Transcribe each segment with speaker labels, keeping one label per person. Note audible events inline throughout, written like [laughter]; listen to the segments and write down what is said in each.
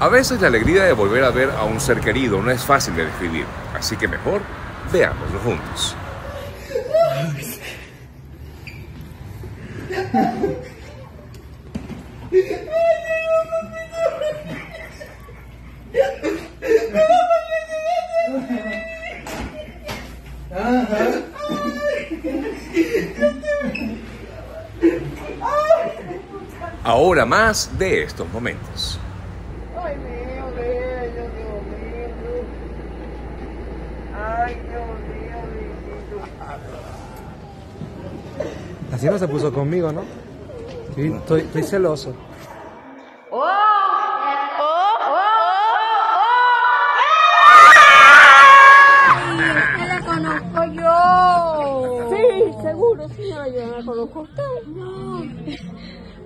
Speaker 1: A veces la alegría de volver a ver a un ser querido no es fácil de describir, así que mejor veámoslo juntos. Ahora más de estos momentos.
Speaker 2: Ay, mío, bello, Dios mío. Ay, Dios mío, bendito.
Speaker 3: Así no se puso conmigo, ¿no? Sí, estoy, estoy celoso.
Speaker 4: ¡Que la conozco yo! Sí, seguro, sí, yo la conozco a usted. No.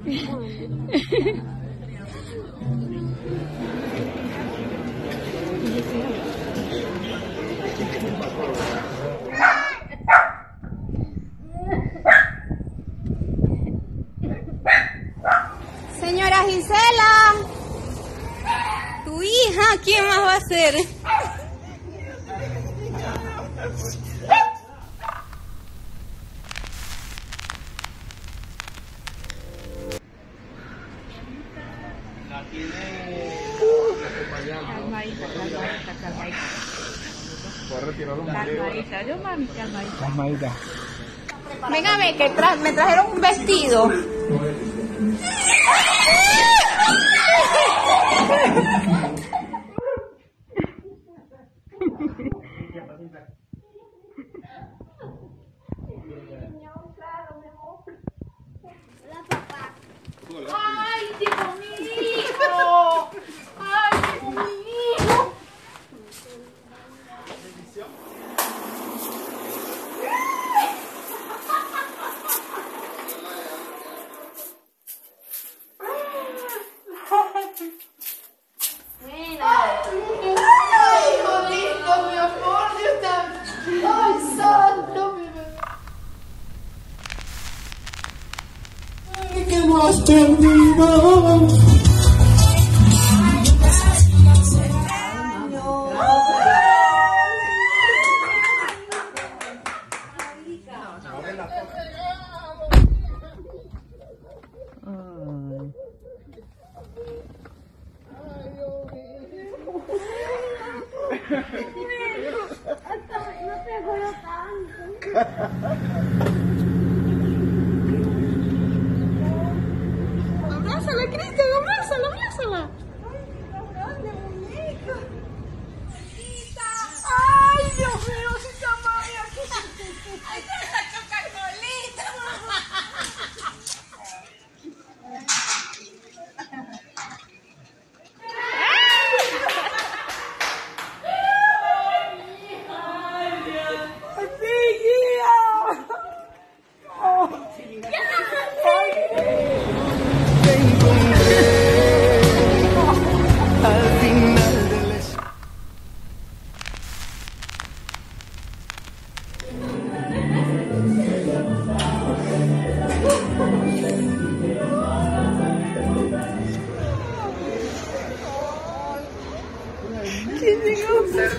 Speaker 4: [laughs] ¿quién más va a ser?
Speaker 5: Calmadita, yo mami, calmadita.
Speaker 3: Calmadita.
Speaker 4: Venga, ve, que tra- me trajeron un vestido. [laughs]
Speaker 5: ¡Ay, Dios mío! ¡Ay, Dios mío!
Speaker 2: Ay, hijo lindo, mi amor, Dios te... Ay, santo, mi bebé.
Speaker 6: Que no has perdido.
Speaker 4: Abrázala,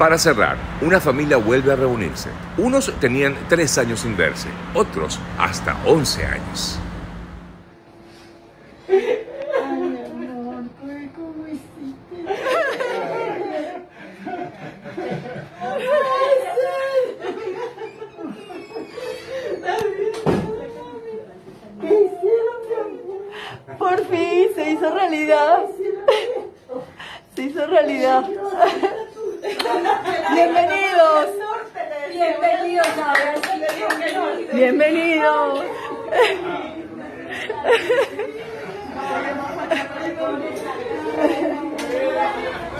Speaker 1: Para cerrar, una familia vuelve a reunirse. Unos tenían tres años sin verse, otros hasta 11 años.
Speaker 2: Por fin se hizo realidad. Se hizo realidad. Bienvenidos. Bienvenidos a ver. Bienvenidos.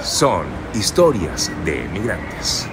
Speaker 1: son historias de emigrantes.